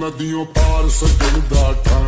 नदियों पार सजन दा